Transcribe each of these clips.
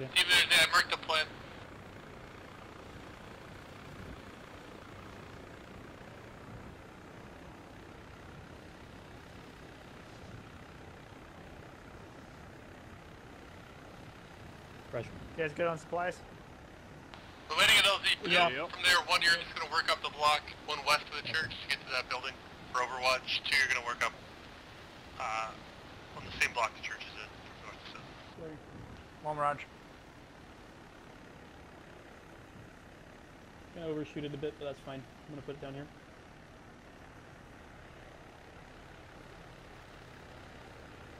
Okay. Even if I marked the plan. Fresh. You guys good on supplies? We're waiting at LZ2. Yeah. From there, one, you're just going to work up the block, one west of the church to get to that building for Overwatch. Two, you're going to work up uh, on the same block the church is in from north to south. One Raj. I overshoot it a bit, but that's fine. I'm gonna put it down here.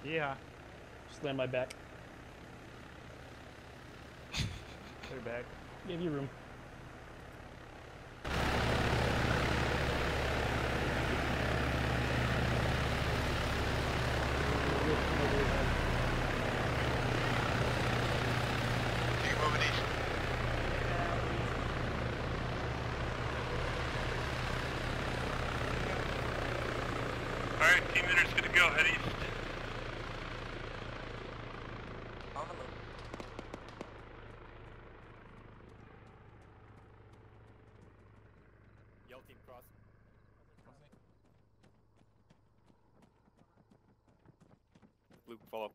Yeah. Slam my back. They're back. Give you room. Keep moving east. Alright, team leader's good to go. Head east. On the move. Yell team cross. Luke, follow.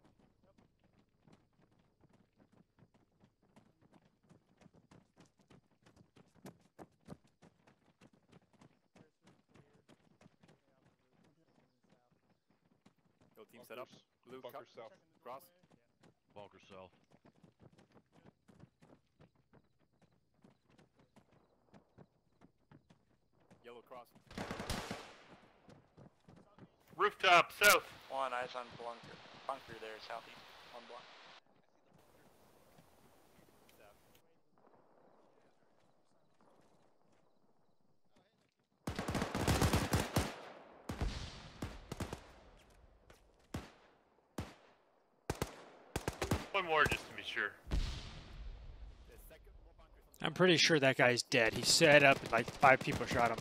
Yell team set up. Luke, Bunker cut. south. Cross. Bunker south. Yellow cross. Rooftop, south. One eyes on bunker. Bunker there, southeast. One block. One more just to be sure. I'm pretty sure that guy's dead. He set up and like five people shot him.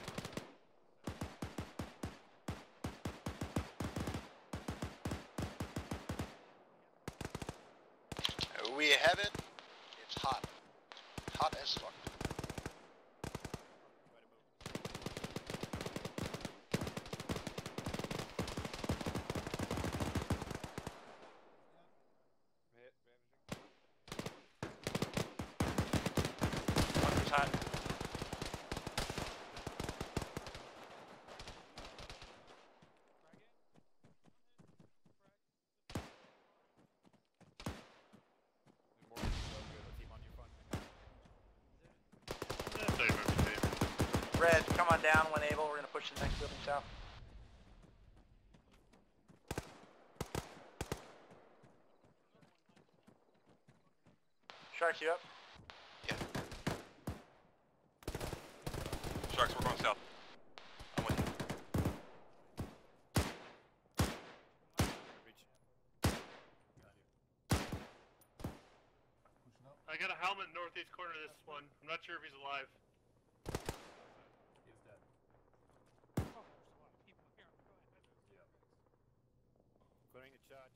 We have it. It's hot. Hot as fuck. Hit, managing. Bunker's hot. Need more so good. Team on your front. Red, come on down when able. We're gonna push the next building south. Sharks, you up? Yeah. Sharks, we're going south. I'm with you. I got a helmet northeast corner of this one. I'm not sure if he's alive. Clearing the charge.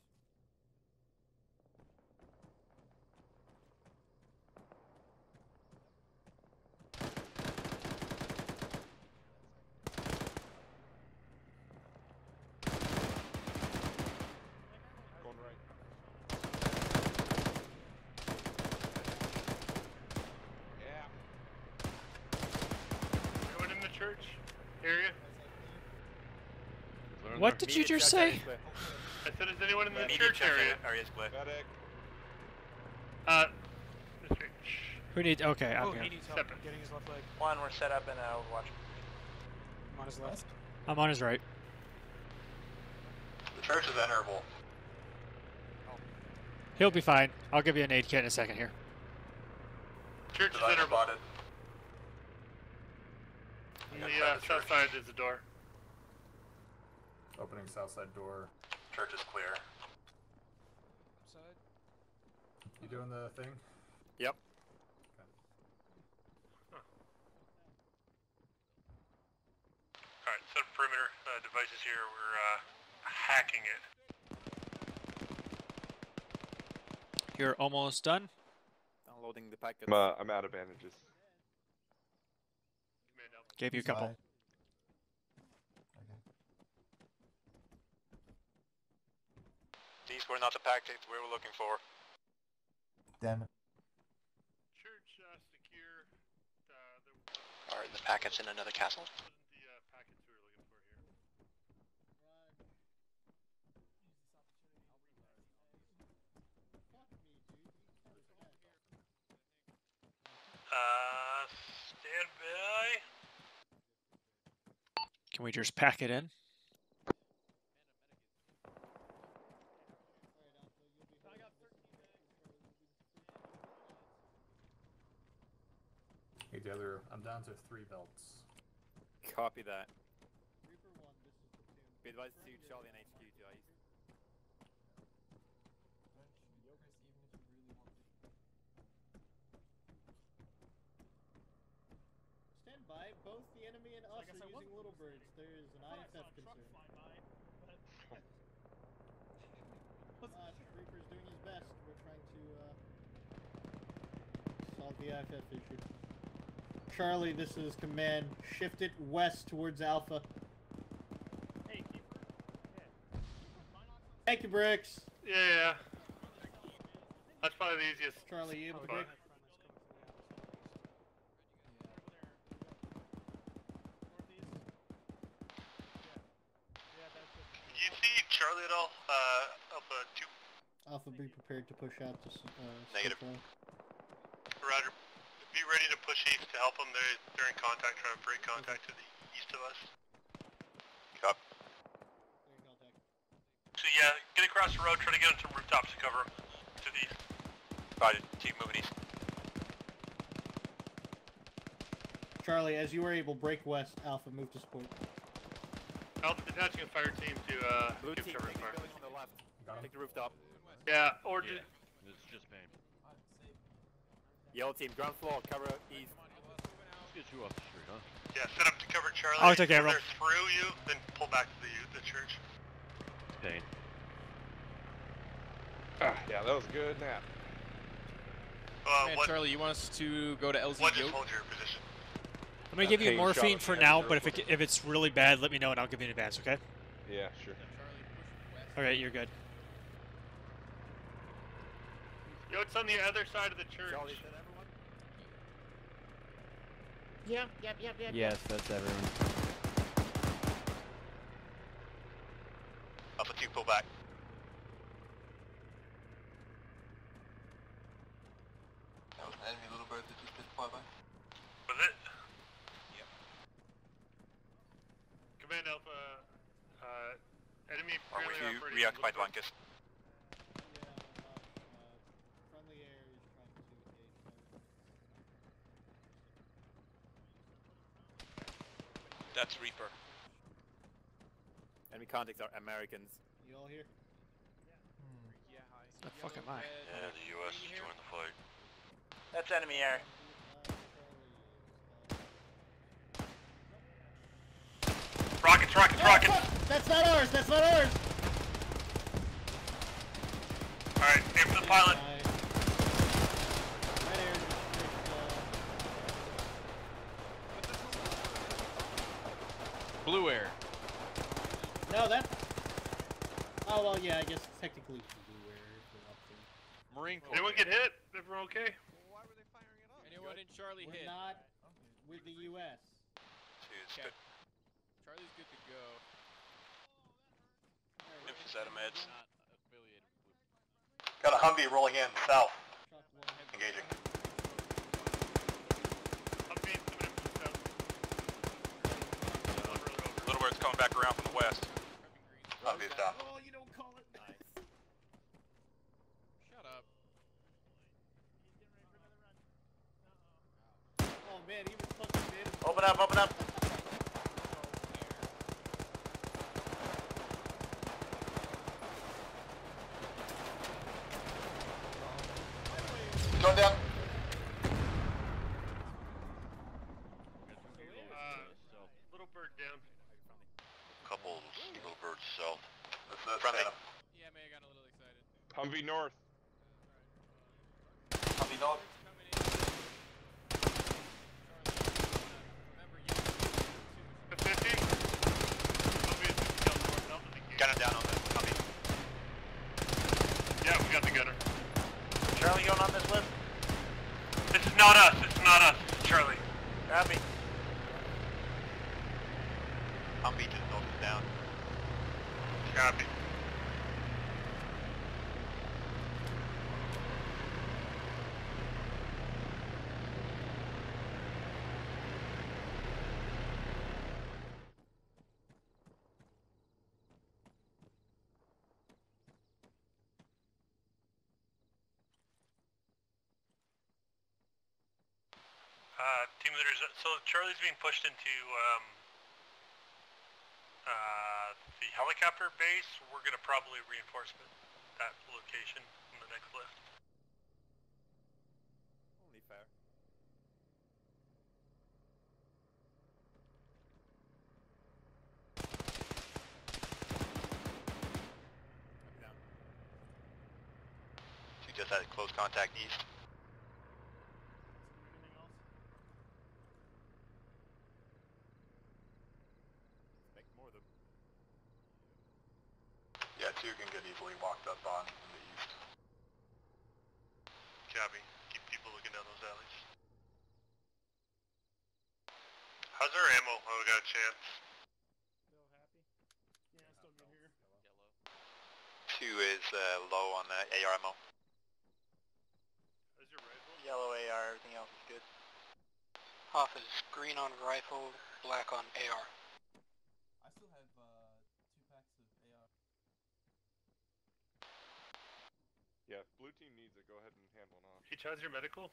Going right. Yeah. Anyone in the church area? Clear in What did you just say? I said, is anyone in the Medium church check area? Area's clear. Medic. Uh, this church. Who needs? Okay, I'm Oh, here. he needs help Separate. getting his left leg. One, we're set up in uh, Overwatch. I'm on his left. I'm on his right. The church is venerable. He'll be fine. I'll give you an aid kit in a second here. Church is Designer in. On the inside uh, the south side is the door. Opening south side door. Church is clear. Side. You doing the thing? Yep. Alright, set up perimeter uh, devices here. We're uh, hacking it. You're almost done. Loading the packets. I'm, uh, I'm out of bandages. Gave you a couple. These were not the packets we were looking for. Damn it. Church uh, secure. Uh, there Are the packets in another castle? wasn't the uh, packets we were looking for here. Uh, stand by. Can we just pack it in? Hey, the other. I'm down to three belts. Copy that. Be advised to Charlie and HQ, guys. Stand by. Both the enemy and us are using little birds. There is an IFF concern. Uh, Reaper's doing his best. We're trying to uh, solve the IFF issue. Charlie, this is command. Shift it west towards Alpha. Hey, Keeper. Thank you, Bricks. Yeah, yeah. That's probably the easiest. Charlie, you able to spot. break? You see Charlie at all? Uh, Alpha 2. Alpha, be prepared to push out to s- uh, Negative. Central. Roger. Be ready to push east to help them. They're, they're in contact, trying to break contact to the east of us. Cop. They're in contact. So yeah, get across the road, try to get on some rooftops to cover to the east. Roger, keep moving east. Charlie, as you were able, break west. Alpha, move to support. Alpha detaching a fire team to uh, Blue give team, cover take the fire. building on the left. Take the rooftop. Yeah, or Yeah. just This is just pain. Yellow team, ground floor, cover east. Let's get you off the street, huh? yeah, set up to cover Charlie. I'll take care If of 'em. They're through you, then pull back to the the church. Pain. Ah, yeah, that was a good nap. Uh, Man, what? Charlie, you want us to go to LZ What just hold your position? I'm gonna Uh, give you morphine for now, but if it, if it's really bad, let me know and I'll give you an advance. Okay? Yeah, sure. All right, you're good. Yo, it's on the other side of the church. Charlie, is that everyone? Yes, that's everyone. Alpha 2, pull back. That was an enemy little bird that just did flyby. Was it? Yep. Command Alpha. Uh, enemy Or currently with you, operating reoccupied Little Bit. Lankus. Yeah, uh, uh, friendly air is trying to engage. That's Reaper. Enemy contacts are Americans. You all here? Yeah, hi. The fuck am I? Yeah, the US is joining the fight. That's enemy air. Rockets, rockets, Oh, rockets! fuck! That's not ours! That's not ours! Alright, aim for the pilot. Red air district, Blue air. uh, No, that. Oh, well, yeah, I guess technically it's blue air if they're up there. Marine Corps. Anyone get hit? Everyone okay? Why were they firing it up? Anyone in Charlie We're hit? not with the U.S. Dude, Okay. Charlie's good to go. Memphis out of meds. Not affiliated with Got a Humvee rolling in, south. Engaging. I'm being from south. One road over. Little bird's coming back around from the west. Humvee's down. Man, was fucking mid. Up, open up. Charlie's being pushed into um, uh, the helicopter base. We're going to probably reinforcement that location in the next lift. Only fair. Down. Two just had close contact east. Make more of them. Yeah, two can get easily walked up on in the east. Copy. Keep people looking down those alleys. How's our ammo? Oh, we got a chance. Still happy? Yeah, still good here. Yellow. Two is uh, low on the AR ammo. How's your rifle? Yellow AR, everything else is good. Hoff is green on rifle, black on AR. I still have uh, two packs of AR. Yeah, if blue team needs it, go ahead and hand one off. H, how's your medical?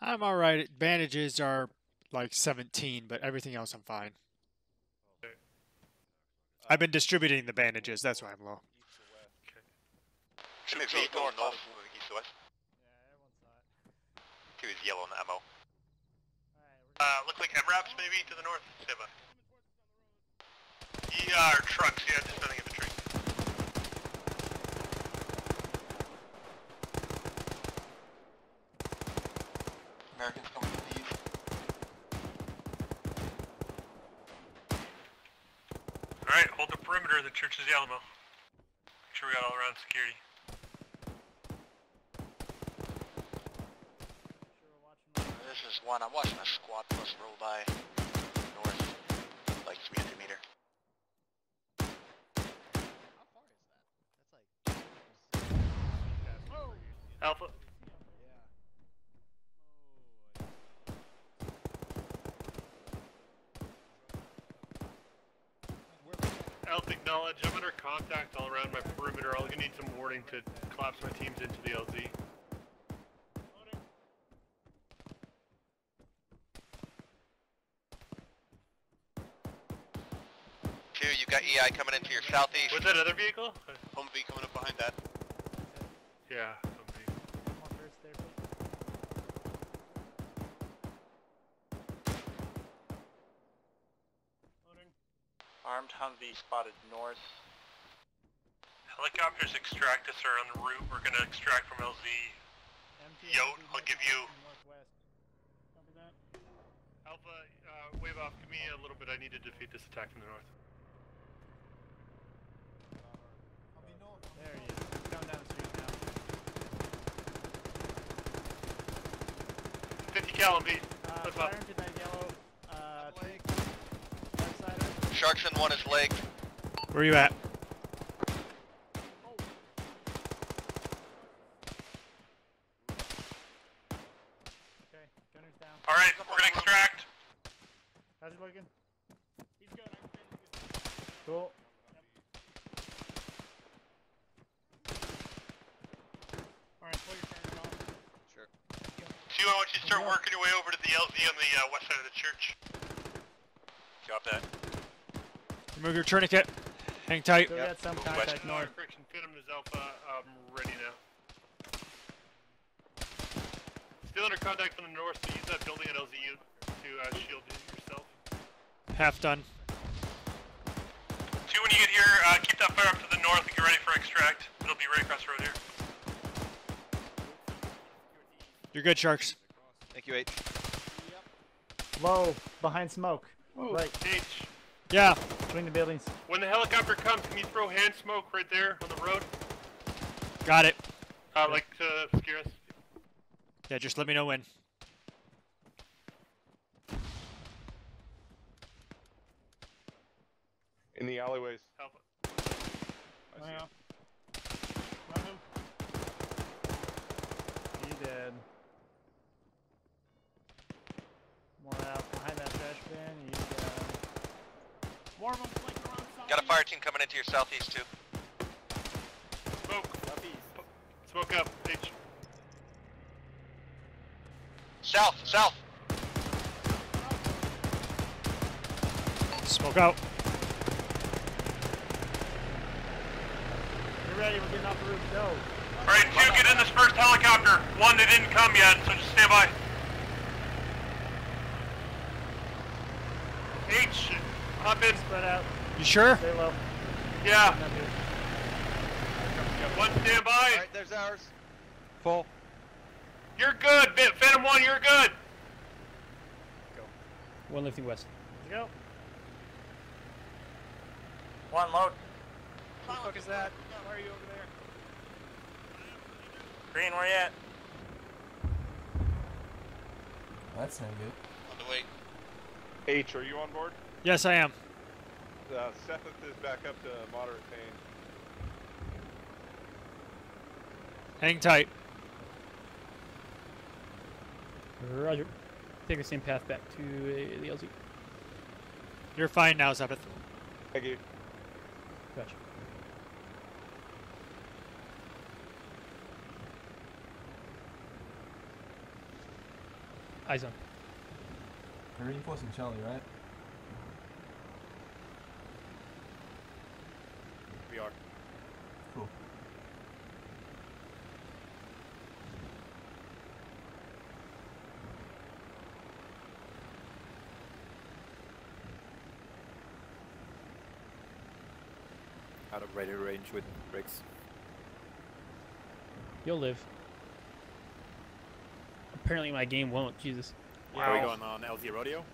I'm all right. Bandages are like 17, but everything else I'm fine. I've been distributing the bandages. That's why I'm low. East to. Should be vehicle or north, moving east to west. Yeah, everyone saw it. Two is yellow on the ammo. Uh, look like MRAPs maybe to the north. Stand by. Yeah, or trucks, yeah, descending infantry. Americans coming to the east. Alright, hold the perimeter of the church of the Alamo. Make sure we got all around security. This is one. I'm watching a squad plus roll by north, like 300 meter. Alpha. Alpha acknowledge. I'm under contact all around my perimeter. I'll need some warning to collapse my teams into the LZ. Two, you've got EI coming into your southeast. What's that other vehicle? Humvee coming up behind that. Yeah. Humvee spotted north. Helicopters extract us are on the route. We're gonna extract from LZ. Yote, I'll give you. Alpha, uh, wave off. Give me a little bit. I need to defeat this attack from the north. There he is. He's coming down the street now. 50 cal on beat. Flip up. fire into that yellow, uh, tree. Left side of it. Sharks in one is leg. Where you at? Okay, gunner's down. Alright, we're gonna extract. How's he looking? He's good. I can he's good. Cool. Alright, pull your turret off. Two, I want you to start working your way over to the LZ on the uh, west side of the church. Drop that. Remove your tourniquet. Hang tight. So we got some contact west. north. Correction, Phantom is Alpha. I'm ready now. Still under contact from the north, so use that building at LZU to uh, shield yourself. Half done. Two, when you get here, uh, keep that fire up to the north and get ready for extract. It'll be right across the road here. You're good, Sharks. Thank you, H. Low, behind smoke. Right, H, yeah, between the buildings. When the helicopter comes, can you throw hand smoke right there on the road? Got it. Uh, yeah. like to scare us. Yeah, just let me know when. Southeast too. Smoke. Smoke up. H. South, south. Smoke out. Get ready. We're getting off the roof. Go. Alright, two, get in this first helicopter. One that didn't come yet, so just stand by. H, hop in. Spread out. You sure? Stay low. Yeah. Not. One stand by. Alright, there's ours. Full. You're good. Phan- Phantom 1, you're good. Go. One lifting west. Go. One load. Who the fuck is that? Why are you over there? Green, where you at? That's not good. On the way. H, are you on board? Yes, I am. Uh, Sethith is back up to moderate pain. Hang tight. Roger. Take the same path back to uh, the LZ. You're fine now, Zephyr. Thank you. Gotcha. Eyes on. They're reinforcing Charlie, right? We. Cool. Out of radio range with Briggs. You'll live. Apparently my game won't. Jesus. Are we going on LZ Rodeo?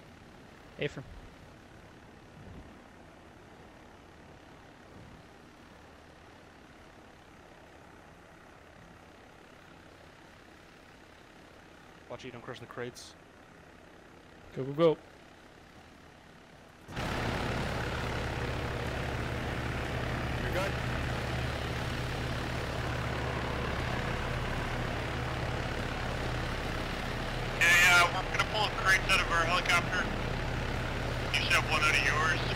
Ephraim. Watch you don't crush the crates. Go, go, go. You're good. Okay, uh, we're gonna pull crates out of our helicopter. You should have one out of yours.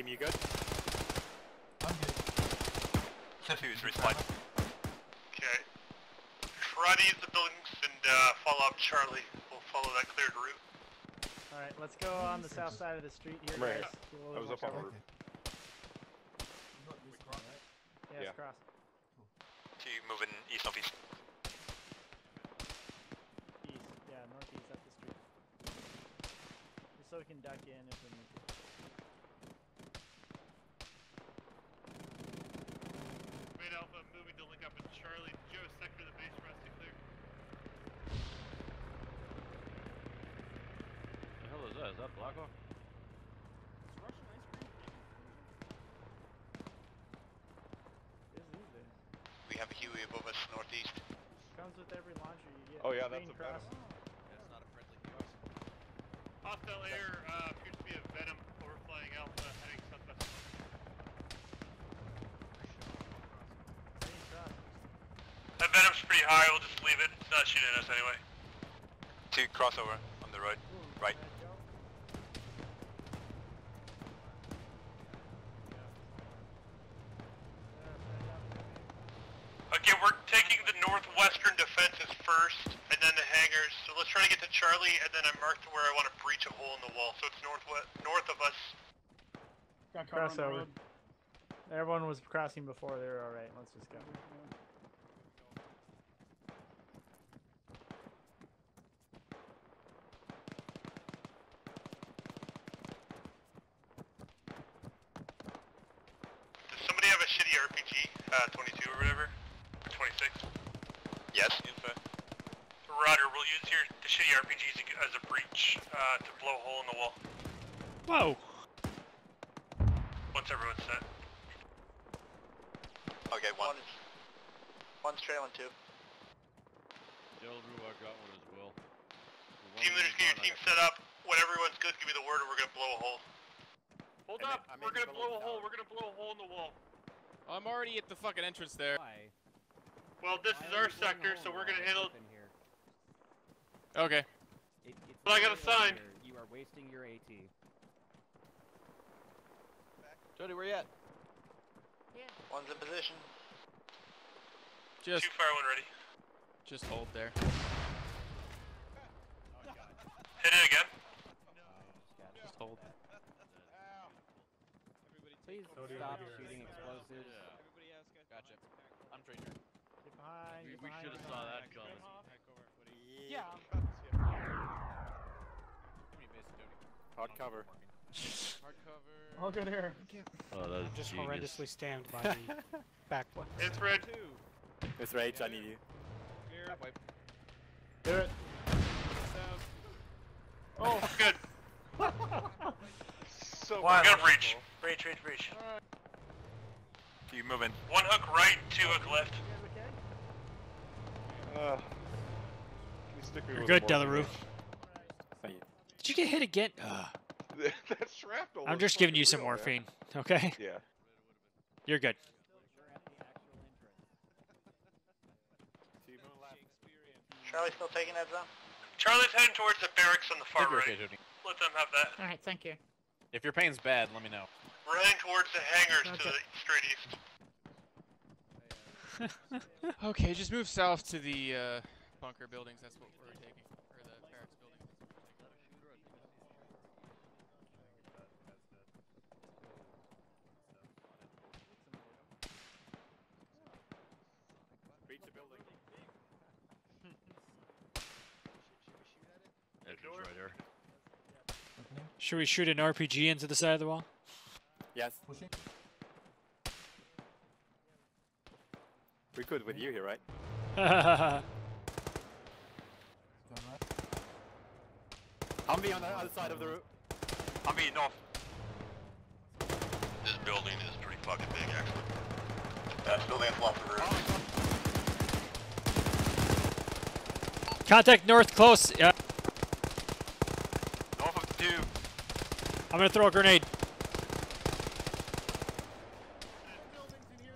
Yellow team, you good? I'm good. Who's respond? Okay. Try to use the buildings and uh, follow up Charlie. We'll follow that cleared route. Alright, let's go on the south side of the street here, right guys. here. Get a little I was more up on the cover. roof. You got this right? Yeah, Yeah. it's cross. Two moving east northeast. East. Yeah, northeast up the street. Just so we can duck in if we need to. Made Alpha moving to link up with Charlie. Joe, sector the base rest to clear. The hell is that? Is that Blackhawk? This is it. We have a Huey above us northeast. Comes with every launcher you get. Oh, yeah, that's Green a Venom. That's not a friendly cross. Hostile air uh, appears to be a Venom overflying Alpha heading southwest. That Venom's pretty high. We'll just leave it. It's not shooting at us anyway. Two crossover on the road. Ooh, Right. red go. Yeah, red up. Okay, we're taking the northwestern defenses first, and then the hangars. So let's try to get to Charlie, and then I marked where I want to breach a hole in the wall. So it's northwest, north of us. Got cover on the Crossover. road. Everyone was crossing before. They were alright. Let's just go. Does somebody have a shitty RPG, uh, 22 or whatever, or 26? Yes. Info. Roger, we'll use your the shitty RPGs as a breach uh, to blow a hole in the wall. Whoa. Once everyone's set. Okay, one. One is, one's trailing two. Delarue, I got one as well. Team leaders, get your team set up. When everyone's good, give me the word and we're gonna blow a hole. Hold I up, mean, we're gonna blow a down. hole, we're gonna blow a hole in the wall. I'm already at the fucking entrance there. Well, this is our sector, so we're gonna handle Okay. But I got a sign. You are wasting your AT. Jody, where you at? Yeah. One's in position. Just two fire one ready. just hold there. Hit it again. Just hold. Please stop shooting explosives. Gotcha. I'm trained here. Get behind. We, we should have saw that coming. Yeah. Give me basic, Hard cover. Hard cover. All good here. Oh, that was Just genius. horrendously stamped by the back one. It's red. It's Rage, I need you. Clear. Wipe. Do it. Oh. Good. So One. Got breach. Breach, breach, breach. Keep moving. One hook right, two hook left. Uh, you You're good, more Delarue. Thank you. Did you get hit again? Ugh. Damage? that shrapnel. I'm just giving you some real, man. morphine, okay? Yeah. You're good. Keep moving left. Charlie still taking that zone? Charlie's heading towards the barracks on the far right. okay, Jody. Let them have that. All right. Thank you. If your pain's bad, let me know. We're heading towards the hangars to the straight east. Okay, just move south to the uh, bunker buildings. That's what we're taking, or the barracks buildings. Reach the building. Entrance right there. Should we shoot an RPG into the side of the wall? Yes. We could with you here, right? Humvee on the other side of the roof. Humvee north. This building is pretty fucking big, actually. That building off the roof. Oh Contact north, close. Yeah, North of the tube. I'm gonna throw a grenade.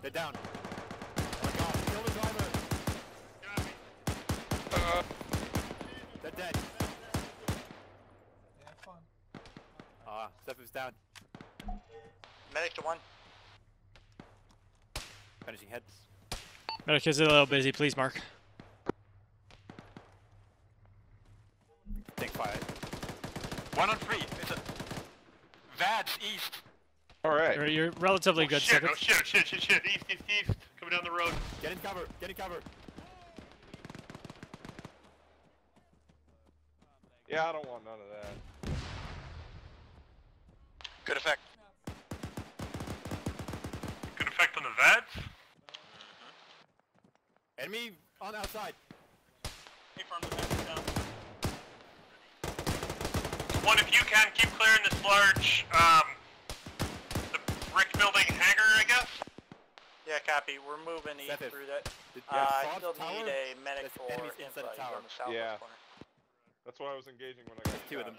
They're down. Oh my god, kill the driver. They're dead. Yeah, fun. Ah, Steph is down. Medic to one. Finishing heads. Medic is a little busy, please, Mark. Take fire. One on three. It's a Vads east. All right. You're, you're oh, good, shit, Civic. oh shit, shit, shit, shit. East, east, east. Coming down the road. Get in cover. Get in cover. Yeah, I don't want none of that. Southwest Yeah. corner. That's why I was engaging when I got There's two of them.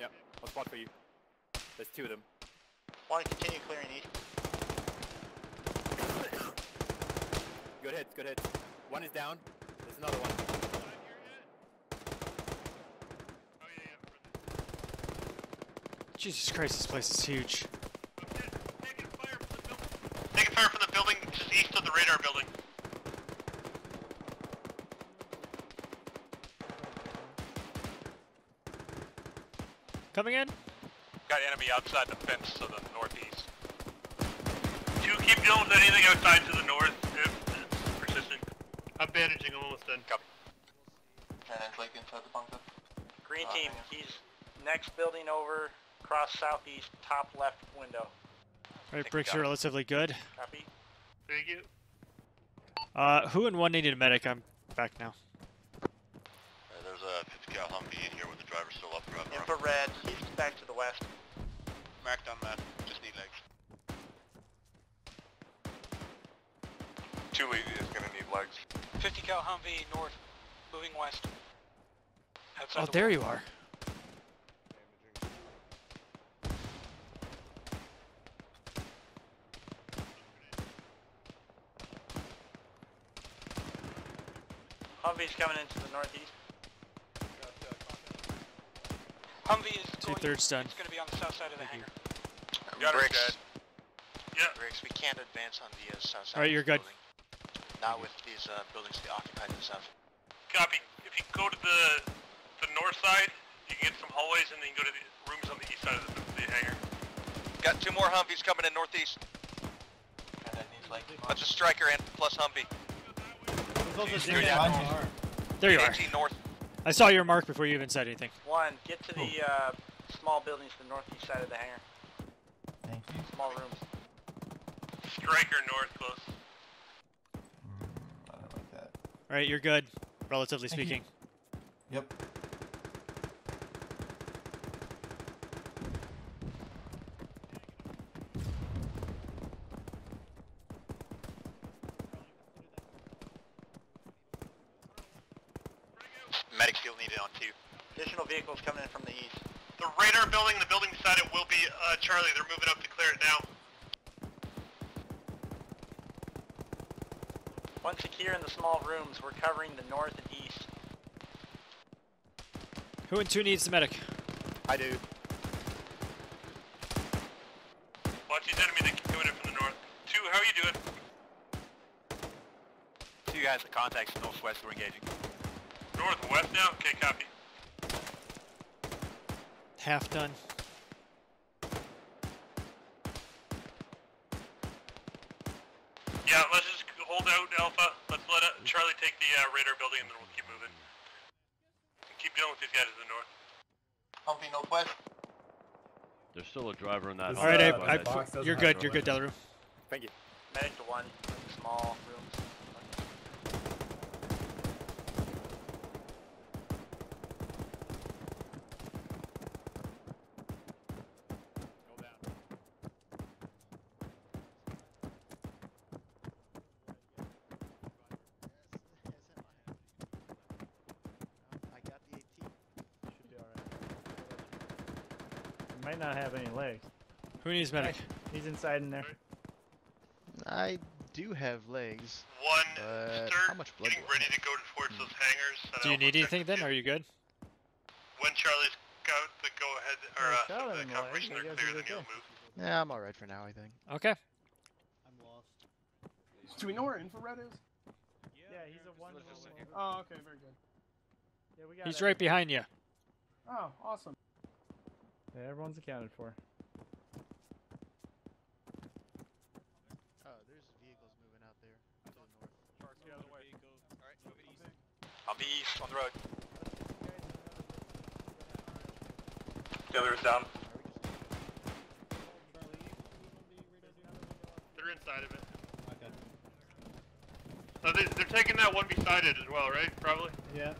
Yep. I'll spot for you. There's two of them. Want to continue clearing east? Good hits, good hits. One is down. There's another one. Jesus Christ, this place is huge. Taking fire from the building. Taking fire from the building just east of the radar building. Coming in? Got enemy outside the fence to the northeast. Two, keep dealing with anything outside to the north if it's persisting. I'm bandaging, I'm almost done. Copy. Cannon's like inside the bunker. Green Uh, team, yeah. he's next building over, cross southeast, top left window. Right, bricks are relatively good. Copy. Thank you. Uh, who and one needed a medic? I'm back now. red, he's back to the west. Marked on map, just need legs. Two is gonna need legs. 50 cal Humvee north, moving west. Outside oh, the there west. you are. Humvee's coming into the northeast. Humvee is two thirds done. It's going to be on the south side of the hangar. Got her, Bricks. Dad. Yeah. Bricks, we can't advance on the uh, south side. Alright, you're good. building. Not with these uh, buildings they occupy to the south. Copy. If you go to the the north side, you can get some hallways, and then you can go to the rooms on the east side of the, the hangar. Got two more Humvees coming in northeast. Bunch of Stryker and plus Humvee. There's also Jeez, Jimmy you're at down. bar. There you are. 18 north. I saw your mark before you even said anything. One, get to the uh, small buildings to the northeast side of the hangar. Thank you. Small rooms. Stryker north, close. I don't like that. All right, you're good, relatively Thank you. speaking. Yep. Medic field needed on two. Additional vehicles coming in from the east. The radar building, the building beside it will be uh, Charlie. They're moving up to clear it now. Once secure in the small rooms, we're covering the north and east. Who in two needs the medic? I do. Watch these enemies that keep coming in from the north. Two, how are you doing? Two guys at contacts northwest we're engaging. Northwest now? Okay, copy. Half done. Yeah, let's just hold out Alpha. Let's let Charlie take the uh, radar building and then we'll keep moving. Keep dealing with these guys to the north. Humvee northwest. There's still a driver in that. All right, Humvee, I, I, you're good. You're good, Delarue. Thank you. Medic to one, small rooms. Go down. Should be alright. He might not have any legs. Who needs medic? He's inside in there. I do have legs. One, But start how much blood getting do ready to go towards those hangars. and Do you Alpha need anything then? Are you good? When Charlie's got the go ahead, or Yeah, uh, shot the him in the confirmation they're clear, then you'll move. Yeah, I'm alright for now, I think. Okay. I'm lost. Do we know where infrared is? Yeah, he's a one. Oh, okay, very good. Yeah, we got He's it. right behind you. Oh, awesome. Yeah, everyone's accounted for. Oh, there's vehicles moving out there to the north. On the east, on the road. The other is down. Charlie, who's on the radar duty? They're inside of it. Okay. So they, they're taking that one beside it as well, right? Probably. Yeah.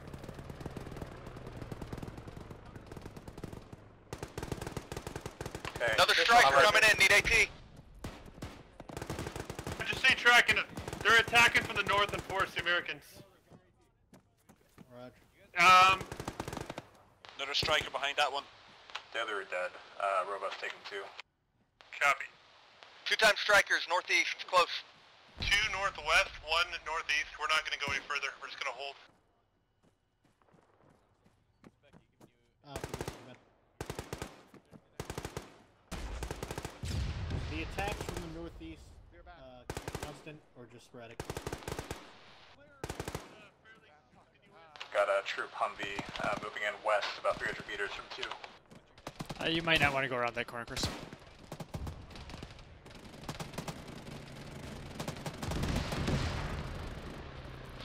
Okay. Another Stryker coming in, need AT. Just stay tracking it. They're attacking from the north and force the Americans. Roger. Um, Another Stryker behind that one. the other are dead. Uh, robots taking two. Copy. Two time Strykers, northeast, close. Two northwest, one northeast. We're not going to go any further. We're just going to hold. Alpha, this is med. The attacks from the northeast, uh, constant or just sporadic? Got a troop Humvee uh, moving in west, about 300 meters from two. Uh, you might not want to go around that corner, Chris. So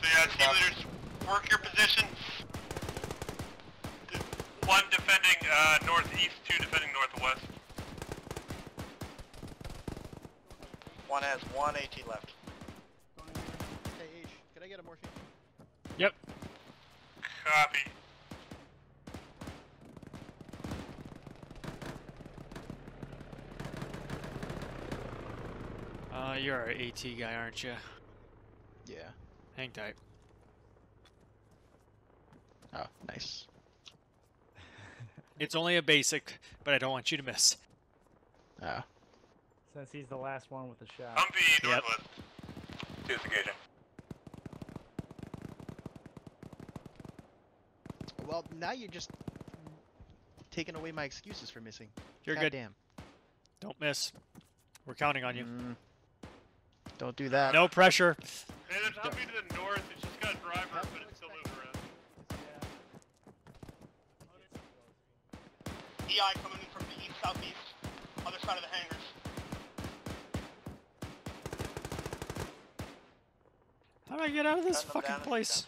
yeah, team leaders, work your positions. One defending uh, northeast, two defending northwest. One has one AT left. Hey, H, can I get a morphine? Yep. Copy. Uh, you're our AT guy, aren't you? Yeah. Hang tight. Oh, nice. It's only a basic, but I don't want you to miss. Oh. Since he's the last one with the shot. Humvee Yep. northwest. Two engaging. Well, now you're just taking away my excuses for missing. You're God good. Damn. Don't miss. We're counting on you. Mm. Don't do that. No pressure. Hey, there's Humvee to the north. It's just got a driver, but it's still moving around. EI coming in from the east southeast, other side of the hangars. How do I get out of this Gun fucking down place?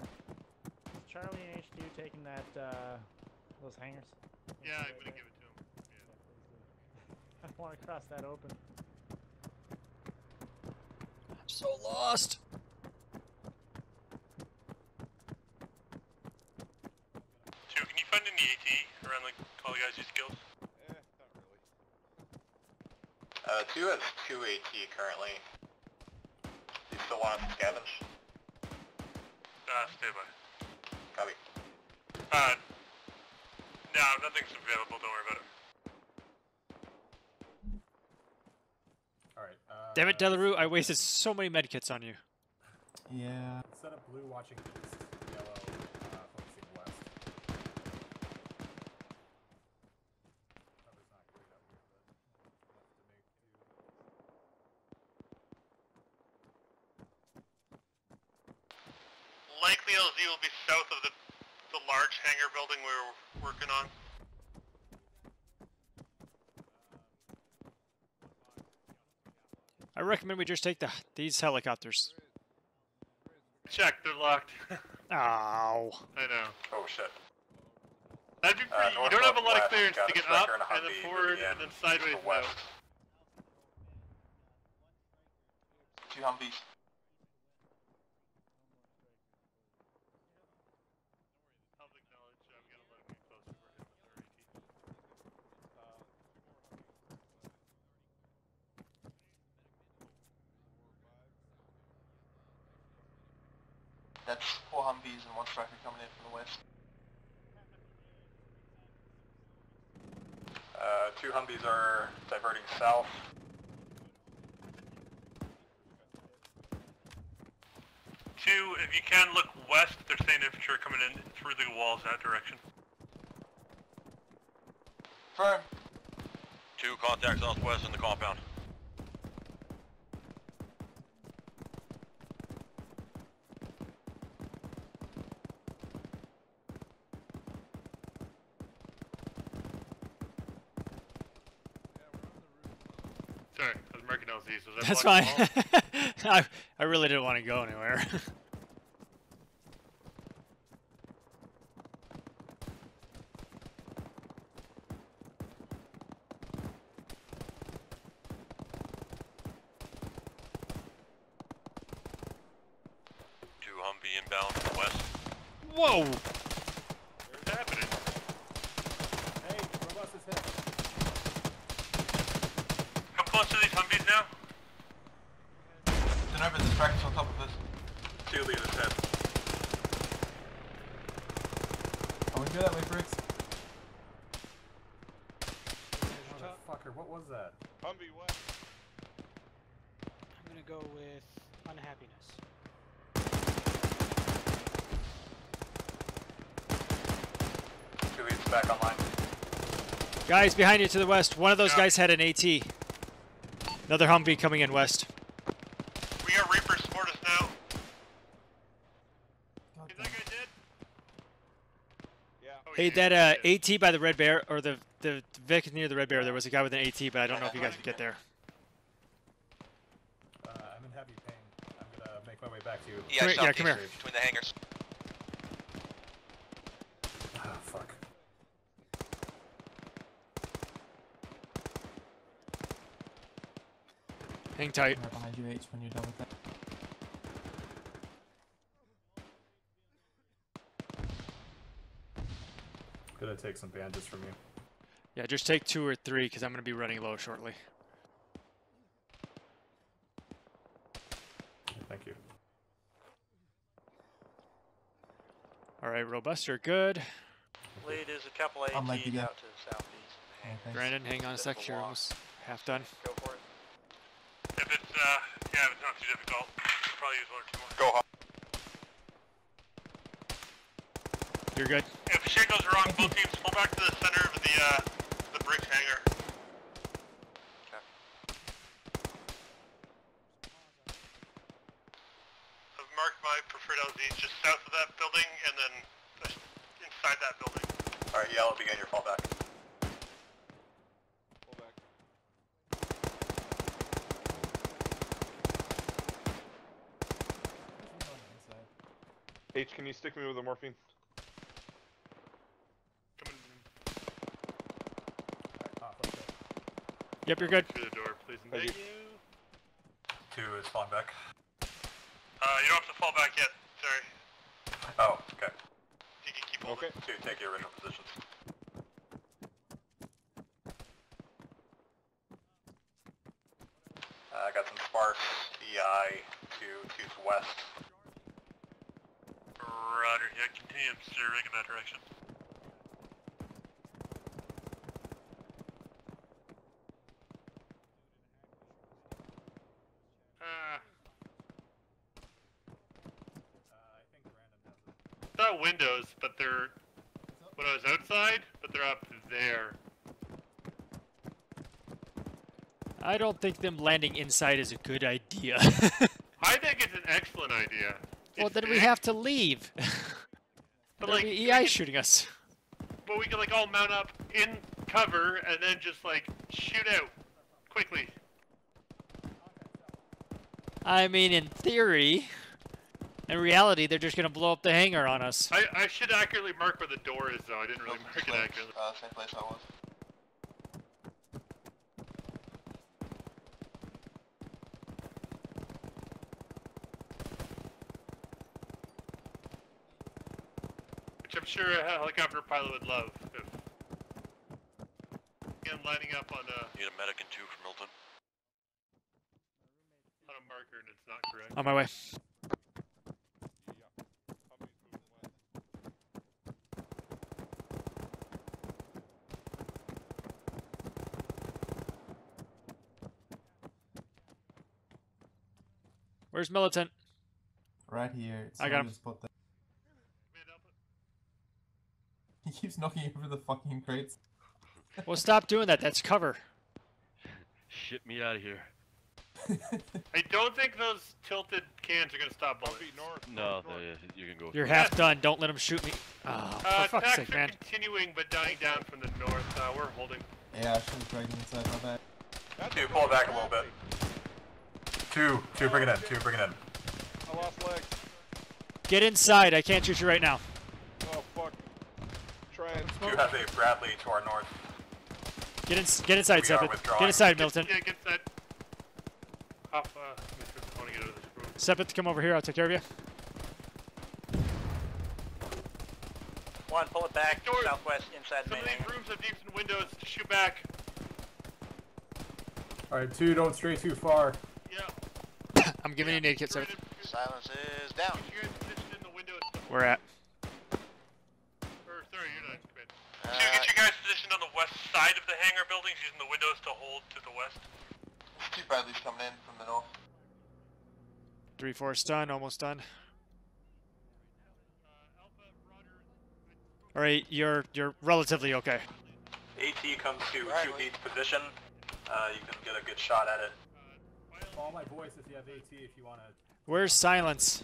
Is Charlie and HQ taking that, uh, those hangers? Yeah, I'm gonna give it to him. I don't want to cross that open. I'm so lost. Two, can you find any AT around like all the guys use skills? Eh, not really. Uh, two has two AT currently. Do you still want to scavenge? Uh, stay by. Copy. Uh, no, nothing's available. Don't worry about it. Alright, uh... Damn it, Delarue, I wasted so many medkits on you. Yeah. Set up blue watching east, yellow uh, focusing west. Cover's not great up here, but enough to make do. Likely LZ will be south of the the large hangar building we were working on. I recommend we just take the these helicopters. Check, they're locked. Ow. I know. Oh shit. That'd be Uh, you don't have a lot of northwest, clearance to get Stryker up and and then forward moving and then sideways east to west. Two Humvees. Public knowledge. uh, we gotta let them get closer. We're hitting with our AT. That's four Humvees and one Stryker coming in from the west. Uh, two Humvees are diverting south. Two, if you can look west, they're saying infantry are coming in through the walls that direction. Firm. Two contacts southwest in the compound. Sorry, I was marking LZ. So is that That's fine. I, I really didn't want to go anywhere. Two Humvee inbound from the west. Whoa! What's happening? Hey, robust is hit. Come close to these Humvees now. Denver, the Stryker's on top of us. Two leaders head. I wouldn't go that way, Briggs. Motherfucker, what was that? Humvee west. I'm gonna go with unhappiness. Two leads back online. Guys behind you to the west. One of those Yeah. guys had an AT. Another Humvee coming in west. We got Reapers support us now. God Is that guy dead? Yeah. Oh, Hey, that uh. AT by the Red Bear, or the, the Vic near the Red Bear, there was a guy with an AT, but I don't know if you guys could get there. Uh, I'm in heavy pain. I'm gonna make my way back to you. Yeah, Come here- yeah, come here. between the hangars. Hang tight. Right behind you, H, when you're done with that. Gonna take some bandages from you. Yeah, just take two or three, because I'm going to be running low shortly. Thank you. All right, robust, you're good. Lead is a couple ATs I'm like you. out to the southeast. Brandon, hang on a sec. You're almost half done. Go for it. If it's, uh, yeah, if it's not too difficult, probably use one or two more. Go hard. You're good. If shit goes wrong, both teams pull back to the center of the, uh, the brick hangar. I've marked my preferred LZs just south of that building and then inside that building. Alright, yellow, begin your fallback. H, can you stick me with the morphine? Yep, you're good. Through the door, please and Thank thank you. Two is falling back. Uh, you don't have to fall back yet, sorry. Oh, okay. You can keep holding. Okay. Two, take your original positions. Uh, I got some sparse EI to to the west. Roger, yeah, continue observing in that direction. Uh, not windows, but they're when I was outside, but they're up there. I don't think them landing inside is a good idea. I think it's an excellent idea. well, It's then we have to leave. But, There'll like, be EI shooting us. but we can like all mount up in cover and then just like shoot out quickly. I mean, in theory. In reality, they're just gonna blow up the hangar on us. I, I should accurately mark where the door is though. I didn't really mark it accurately. Uh, same place I was. Sure a helicopter pilot would love. If again lining up on a Need a medic and two for Milton. on a marker and it's not correct. On my way. Where's militant? Right here. I got him. Someone just put that- He keeps knocking over the fucking crates. Well, stop doing that. That's cover. Shit me out of here. I don't think those tilted cans are gonna stop bullets. No, they, you can go. You're through. half done. Don't let them shoot me. Oh, Uh, for fuck's sake, man. continuing but dying down from the north. Uh, we're holding. Yeah, I should have dragged inside my bag. Two, pull it back a little bit. Two, two, bring it in. Two, bring it in. I lost legs. Get inside. I can't shoot you right now. Fuck. Try and a Bradley to our north. Get in. Get inside, We Sepet. Get inside, Get- Milton. Yeah, get that. Off. Uh, I want to get out of this room. Sepet, come over here. I'll take care of you. One, pull it back, Doors. southwest, inside Some main of these rooms have decent windows to shoot back. Alright, two, don't stray too far. Yeah. I'm giving you a naked Sepet. Silence is down. You guys positioned in the windows. We're at. Hangar buildings, using the windows to hold to the west. Two Bradleys coming in from the north. Three, four, stun. Almost done. All right, you're you're relatively okay. AT comes to Right, two wait. position. Uh, you can get a good shot at it. Follow my voice if you have AT if you want to. Where's silence?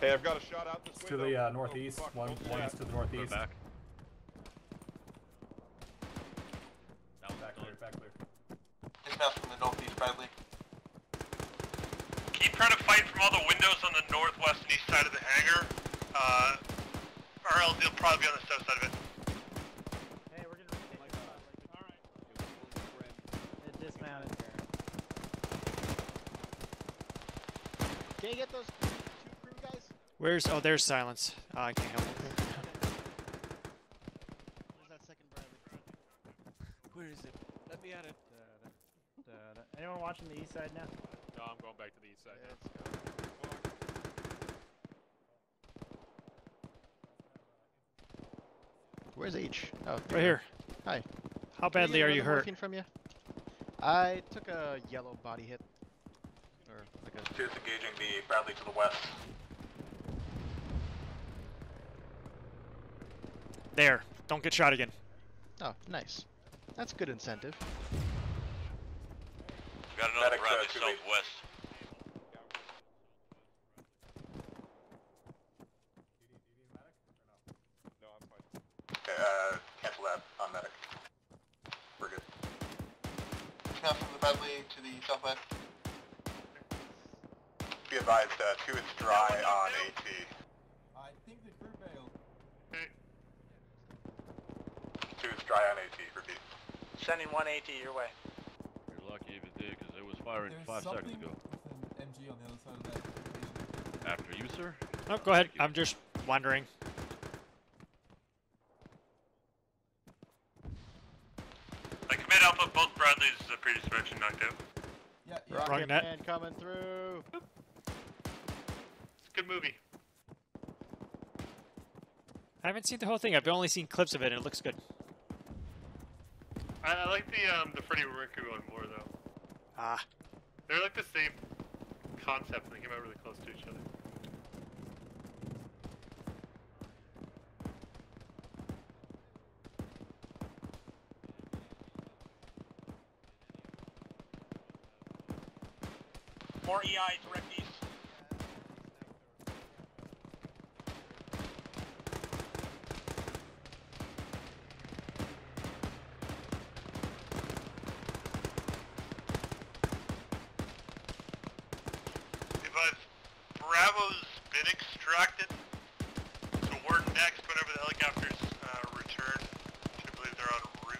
Hey, I've got a shot out this To window. the uh, Oh, northeast. fuck, one, don't one do is to the northeast. back. Back Inbound from the northeast, Bradley. Keep trying to fight from all the windows on the northwest and east side of the hangar. Uh, or else they'll probably be on the south side of it. Hey, we're gonna retake the spot. Alright. It dismounted. Can you get those two crew guys? Where's oh there's silence. Ah, I can't help it. Where's that second Bradley? Where is it? Let me at it. Anyone watching the east side now? No, I'm going back to the east side now. Where's H? Oh, Right here. Hi. How Can badly get are you another hurt? morphine from you? I took a yellow body hit. Or like a Two engaging the Bradley to the west. There. Don't get shot again. Oh, nice. That's good incentive. Got another Medic, uh, Bradley two southwest. No, I'm fine. Okay, uh, cancel that on medic. We're good. Now from the Bradley to the southwest. Be advised, uh, two is dry on AT. I think the crew bailed. Two is dry on AT, repeat. Sending 180 your way. Firing There's five seconds ago. MG on the other side of that. After you, sir? Oh, go ahead. I'm just wondering. I commit Alpha, both Bradleys are pretty suspension knocked out. Yeah, yeah. Wrong Rocket net. Man coming through. It's a good movie. I haven't seen the whole thing. I've only seen clips of it, and it looks good. I, I like the um the Freddie Mercury one more though. Ah. They're like the same concept. They came out really close to each other. More EI direct east. But Bravo's been extracted. So we're next whenever the helicopters uh, return. I believe they're en route.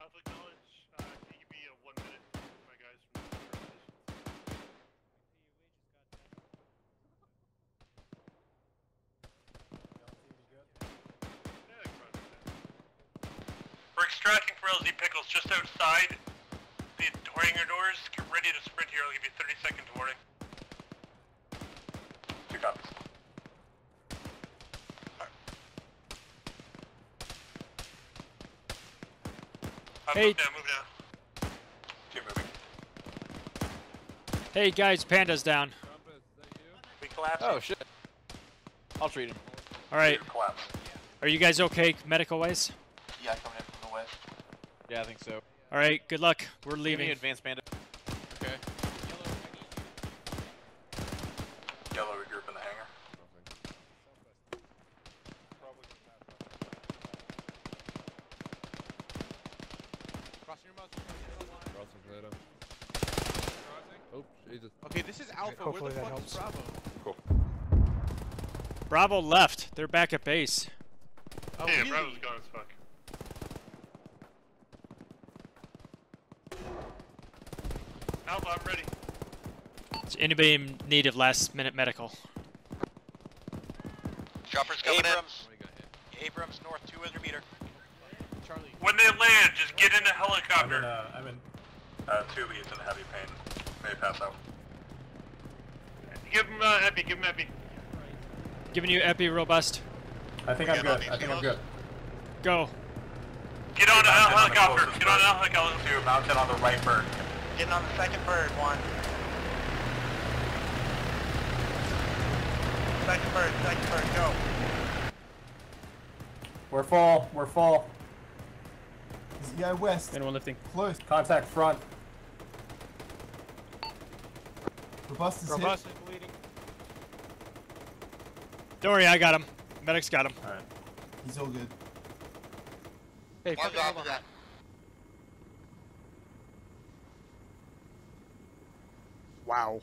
Alpha College, uh, can you be a one minute for my guys from the positions? Yeah, they can run with that. We're extracting from LZ Pickles just outside the hangar doors. Get ready to sprint here. I'll give you 30 seconds warning. Two copies. Uh, Hey. Move down, move down. Moving. Hey guys, panda's down. We collapse. Oh shit. I'll treat him. All right. Are you guys okay, medical wise? Yeah, coming in from the west. Yeah, I think so. All right. Good luck. We're Give me leaving. advanced bandit. Okay. Yellow regroup in the hangar. Oh, Jesus. Okay, this is Alpha. Where the that fuck is helps. Bravo? Bravo left. They're back at base. Oh, yeah, really? Bravo's gone as fuck. Alpha, I'm ready. Is anybody in need of last minute medical? Choppers coming Abrams. Abrams north 200 meter. Charlie. When they land, just get in the I'm helicopter. in, uh, I'm in, uh, two leads in heavy pain. May pass out. Give him uh, epi, give him epi. Giving you epi robust. I think I'm good. I think I'm good. Go. Get on a the helicopter. Get on a bird. helicopter. Two, mounted on the right bird. Getting on the second bird, one. Second bird, second bird, go. We're full. We're full. This guy west. Anyone lifting? Close. Contact front. Robust is Robust hit. is bleeding. Don't worry, I got him. Medic's got him. Alright. He's all good. Hey, One's off of on. that. Wow.